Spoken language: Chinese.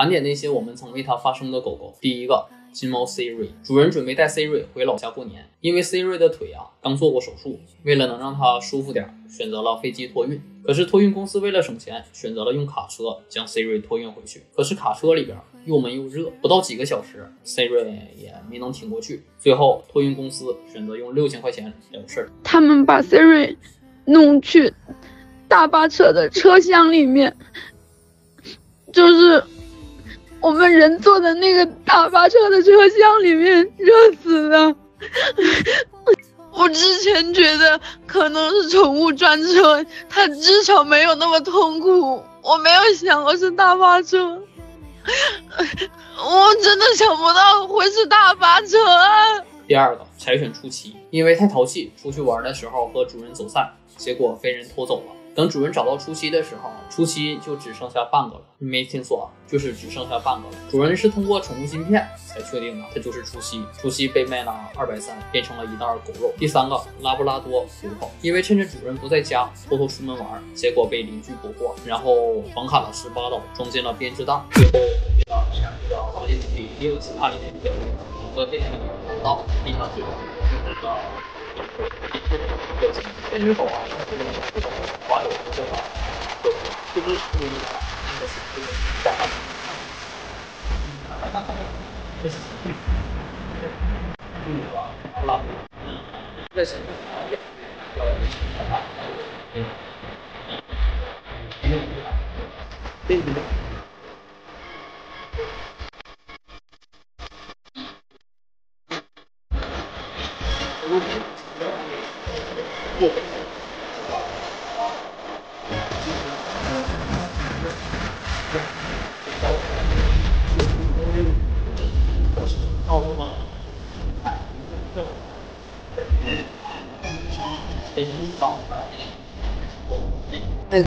盘点那些我们曾为它发声的狗狗。第一个。金毛 Siri，主人准备带 Siri 回老家过年，因为 Siri 的腿啊刚做过手术，为了能让它舒服点，选择了飞机托运。可是托运公司为了省钱，选择了用卡车将 Siri 托运回去。可是卡车里边又闷又热，不到几个小时，Siri 也没能挺过去。最后托运公司选择用六千块钱了事儿。他们把 Siri 弄去大巴车的车厢里面，人坐在那个大巴车的车厢里面热死了。我之前觉得可能是宠物专车，它至少没有那么痛苦。我没有想过是大巴车，我真的想不到会是大巴车。第二个，柴犬出奇，因为太淘气，出去玩的时候和主人走散，结果被人拖走了。等主人找到初七的时候，初七就只剩下半个了。你没听错，就是只剩下半个了。主人是通过宠物芯片才确定的，它就是初七。初七被卖了二百三，变成了一袋狗肉。第三个，拉布拉多胡头，因为趁着主人不在家，偷偷出门玩，结果被邻居捕获，然后狂砍了十八刀，装进了编织袋。最后，全部的黄金比六其他一点点，和变成到地上去了。哎你好啊，这边是华总，这边是嗯，这是嗯，这是嗯，嗯，好了，这是，好吧，嗯，嗯，对对。嗯。 ตื่นขึ้